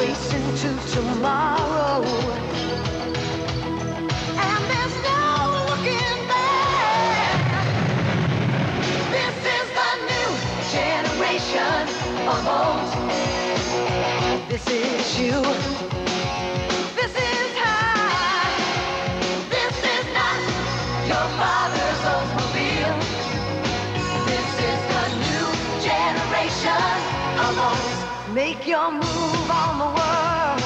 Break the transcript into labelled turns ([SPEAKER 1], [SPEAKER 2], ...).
[SPEAKER 1] We are racing to tomorrow. And there's no looking back. This is the new generation of Olds. This is you. This is high. This is not your father's Oldsmobile. This Make your move on the world.